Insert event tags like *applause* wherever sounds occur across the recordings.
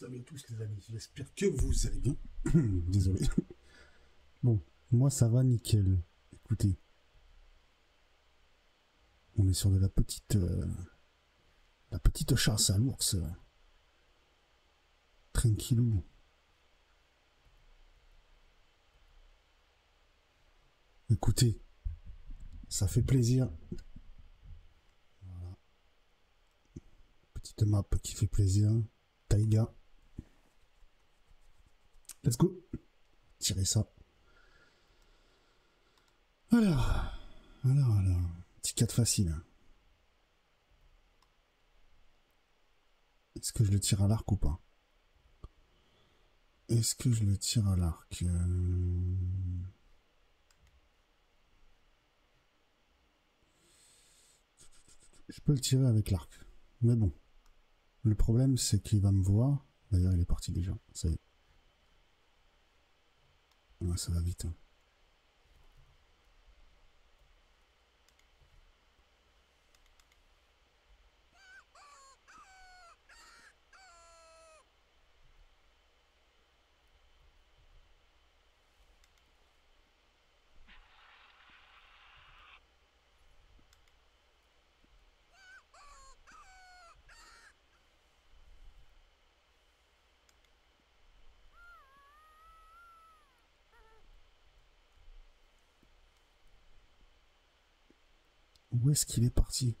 Salut à tous les amis, j'espère que vous allez bien. *clears throat* Désolé. Bon, moi ça va nickel. Écoutez. On est sur de la petite... euh, la petite chasse à l'ours. Tranquillou. Écoutez, ça fait plaisir. Voilà. Petite map qui fait plaisir. Taïga. Let's go. Tirer ça. Alors. Alors, alors. Petit 4 facile. Est-ce que je le tire à l'arc ou pas? Est-ce que je le tire à l'arc Euh, Je peux le tirer avec l'arc. Mais bon. Le problème, c'est qu'il va me voir. D'ailleurs, il est parti déjà. Ça y est. Ouais, ça va vite. hein. Où est-ce qu'il est parti?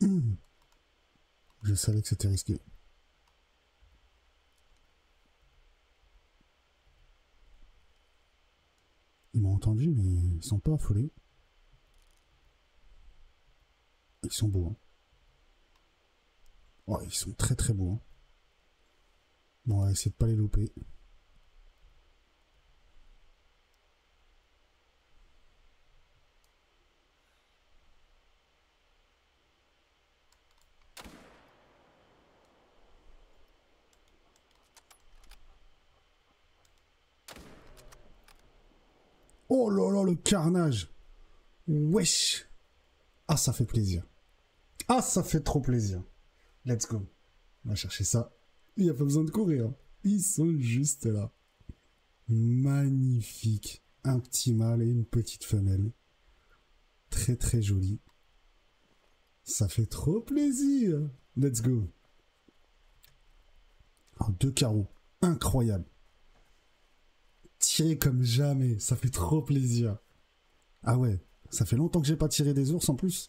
Hum. Je savais que c'était risqué. Ils m'ont entendu, mais ils sont pas affolés. Ils sont beaux. hein. Ils sont très très beaux. hein. Bon, on va essayer de pas les louper. Oh là là, le carnage Wesh Ah, ça fait plaisir. Ah, ça fait trop plaisir. Let's go. On va chercher ça. Il n'y a pas besoin de courir. Ils sont juste là. Magnifique. Un petit mâle et une petite femelle. Très très joli. Ça fait trop plaisir. Let's go. Oh, deux carreaux. Incroyable. Tiré comme jamais. Ça fait trop plaisir. Ah ouais. Ça fait longtemps que j'ai pas tiré des ours en plus.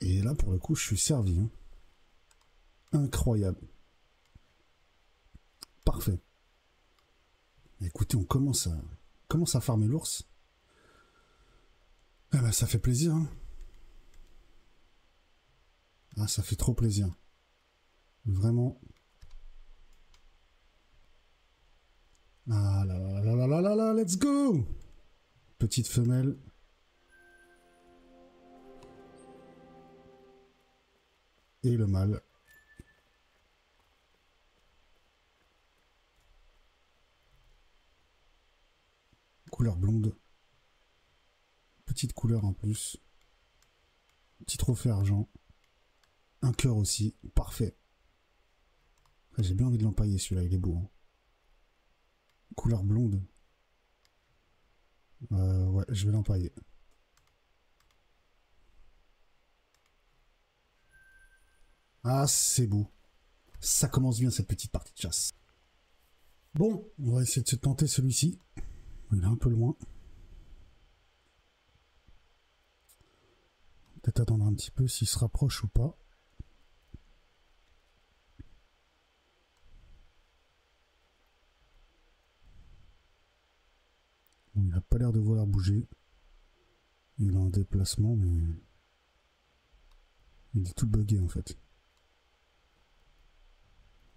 Et là, pour le coup, je suis servi. hein. Incroyable. Parfait. Écoutez, on commence à, commence à farmer l'ours. Ah bah, ça fait plaisir. hein. Ah, ça fait trop plaisir. Vraiment. Ah là là là là là là là, let's go Petite femelle. Et le mâle. Couleur blonde. Petite couleur en plus. Petit trophée argent. Un cœur aussi. Parfait. Ah, J'ai bien envie de l'empailler celui-là, il est beau. hein. Couleur blonde. Euh, ouais, je vais l'empailler. Ah, c'est beau. Ça commence bien cette petite partie de chasse. Bon, on va essayer de se tenter celui-ci. Il est un peu loin. Peut-être attendre un petit peu s'il se rapproche ou pas. Il n'a pas l'air de vouloir bouger. Il est en déplacement, mais... Il est tout bugué en fait.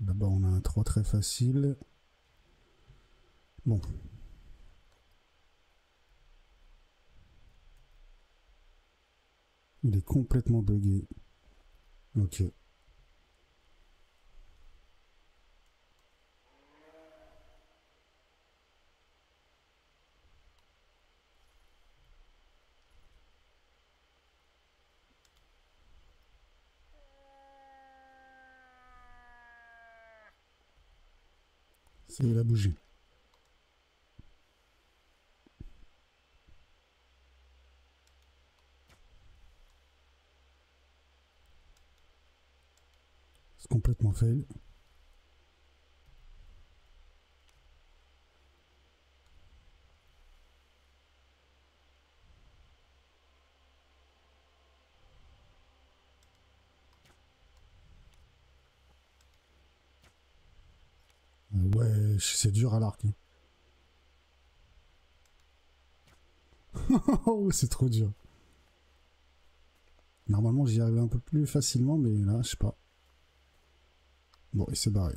Là-bas, on a un 3 très facile. Bon. Il est complètement bugué. Ok. Ça, il a bougé. Ouais, c'est dur à l'arc. hein. *laughs* C'est trop dur. Normalement, j'y arrivais un peu plus facilement, mais là, je sais pas. Bon, il s'est barré.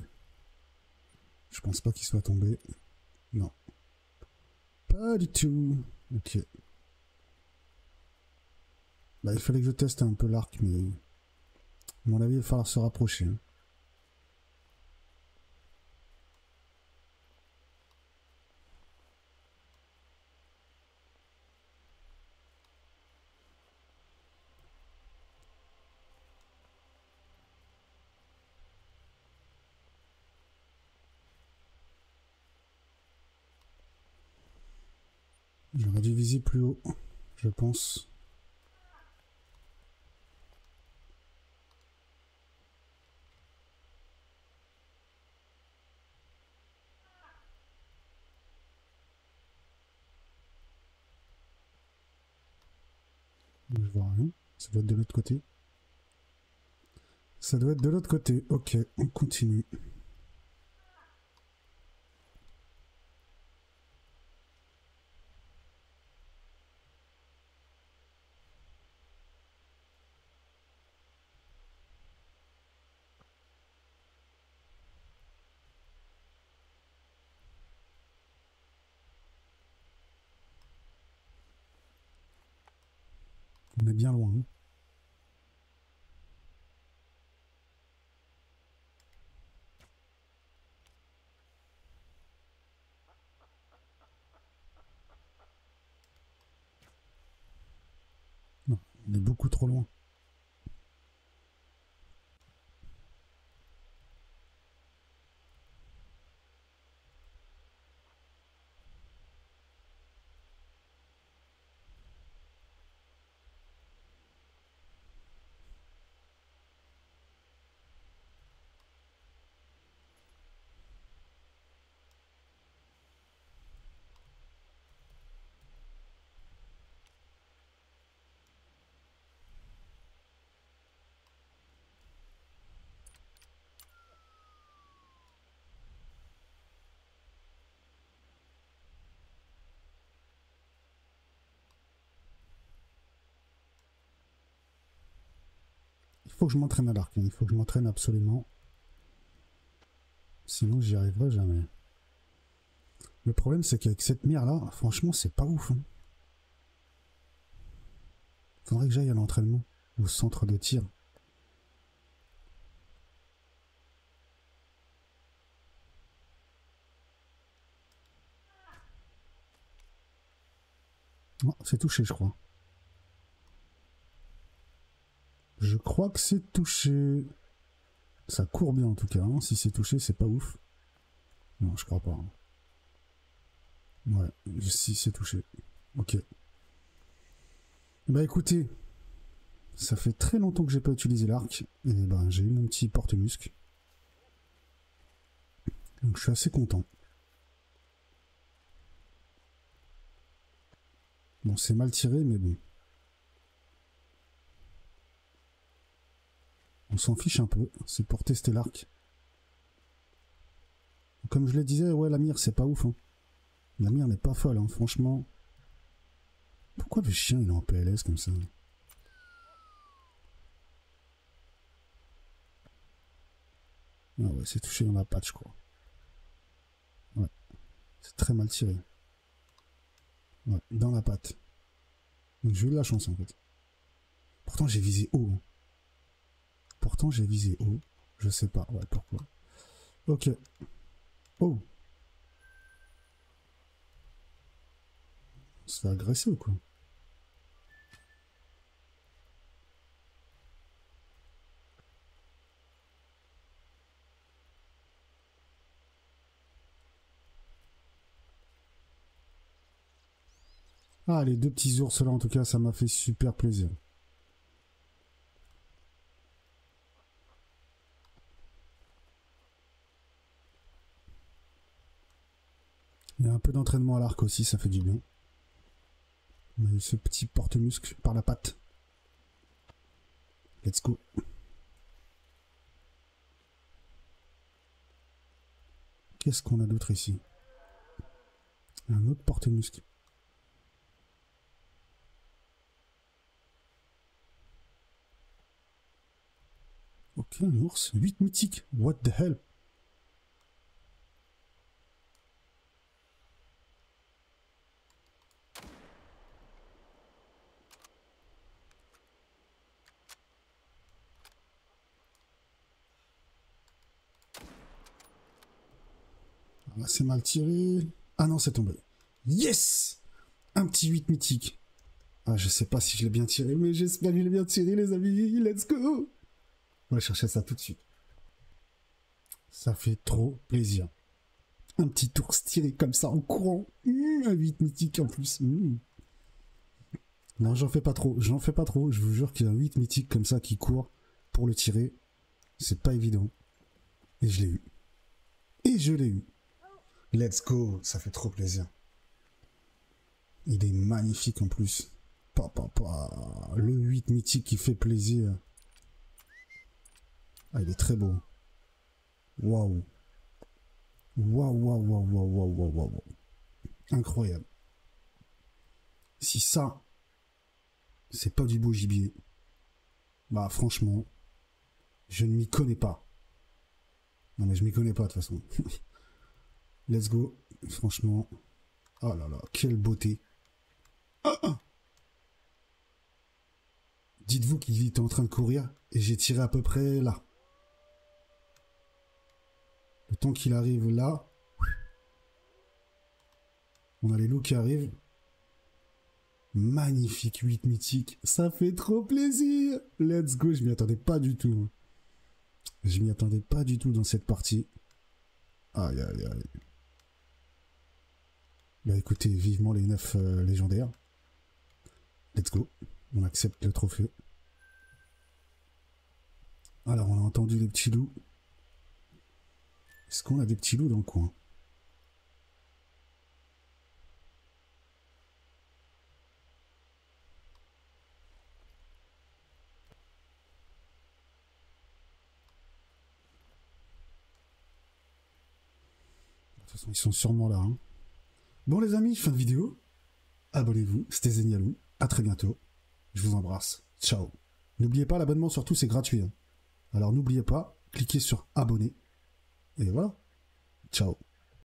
Je pense pas qu'il soit tombé. Non. Pas du tout. Ok. Bah, il fallait que je teste un peu l'arc, mais... À mon avis, il va falloir se rapprocher. hein. J'aurais dû viser plus haut, je pense. Je vois rien. Ça doit être de l'autre côté. Ça doit être de l'autre côté. Ok, on continue. Est bien loin. hein. Non, on est beaucoup trop loin. Faut que je m'entraîne à l'arc. Il faut que je m'entraîne absolument. Sinon, j'y arriverai jamais. Le problème, c'est qu'avec cette mire-là, franchement, c'est pas ouf. hein. Faudrait que j'aille à l'entraînement, au centre de tir. Oh, c'est touché, je crois. Je crois que c'est touché. Ça court bien en tout cas. hein. Si c'est touché, c'est pas ouf. Non, je crois pas. hein. Ouais, si c'est touché. Ok. Bah écoutez, ça fait très longtemps que j'ai pas utilisé l'arc. Et ben j'ai eu mon petit porte-musque. Donc je suis assez content. Bon, c'est mal tiré, mais bon. On s'en fiche un peu, c'est pour tester l'arc. Comme je le disais, ouais, la mire, c'est pas ouf. hein. La mire n'est pas folle, hein, franchement. Pourquoi le chien, il est en PLS comme ça? Ah ouais, c'est touché dans la patte, je crois. C'est très mal tiré. Dans la patte. Donc j'ai eu de la chance, en fait. Pourtant, j'ai visé haut. hein pourtant j'ai visé haut. Je sais pas, ouais, pourquoi. Ok. Oh On se fait agresser ou quoi? Ah, les deux petits ours là, en tout cas, ça m'a fait super plaisir. Il y a un peu d'entraînement à l'arc aussi, ça fait du bien. On ce petit porte-muscle par la patte. Let's go. Qu'est-ce qu'on a d'autre ici? Un autre porte-muscle. Ok, un ours. 8 mythiques. What the hell? C'est mal tiré. Ah non, c'est tombé. Yes Un petit 8 mythique. Ah, je sais pas si je l'ai bien tiré, mais j'espère que je bien tiré, les amis. Let's go On va chercher ça tout de suite. Ça fait trop plaisir. Un petit ours tiré comme ça en courant. Mmh, un 8 mythique en plus. Mmh. Non, j'en fais pas trop. J'en fais pas trop. Je vous jure qu'il y a un 8 mythique comme ça qui court pour le tirer. C'est pas évident. Et je l'ai eu. Et je l'ai eu. Let's go, ça fait trop plaisir. Il est magnifique en plus. Le 8 mythique qui fait plaisir. Ah, il est très beau. Waouh. Waouh, waouh, waouh, waouh, waouh, waouh, Incroyable. Si ça, c'est pas du beau gibier, bah franchement, je ne m'y connais pas. Non mais je m'y connais pas de toute façon. *laughs* Let's go. Franchement. Oh là là, quelle beauté. Ah, ah. Dites-vous qu'il était en train de courir et j'ai tiré à peu près là. Le temps qu'il arrive là. On a les loups qui arrivent. Magnifique 8 mythique. Ça fait trop plaisir. Let's go. Je m'y attendais pas du tout. Je m'y attendais pas du tout dans cette partie. Aïe aïe aïe. Bah écoutez, vivement les 9 euh, légendaires. Let's go. On accepte le trophée. Alors, on a entendu les petits loups. Est-ce qu'on a des petits loups dans le coin? De toute façon, ils sont sûrement là. Hein. Bon les amis, fin de vidéo. Abonnez-vous, c'était Zenialou. À très bientôt. Je vous embrasse. Ciao. N'oubliez pas, l'abonnement surtout c'est gratuit. Hein. Alors n'oubliez pas, cliquez sur abonner. Et voilà. Ciao.